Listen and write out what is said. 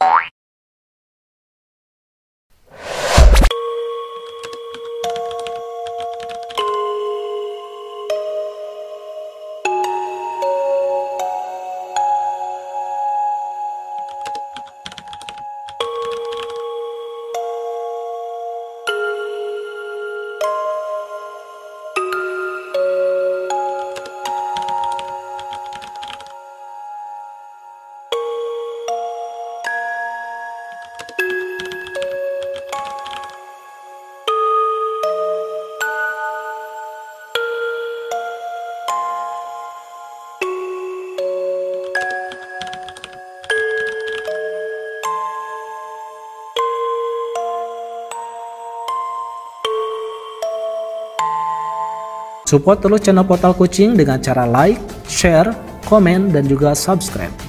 Bye. Support terus channel Portal Kucing dengan cara like, share, komen, dan juga subscribe.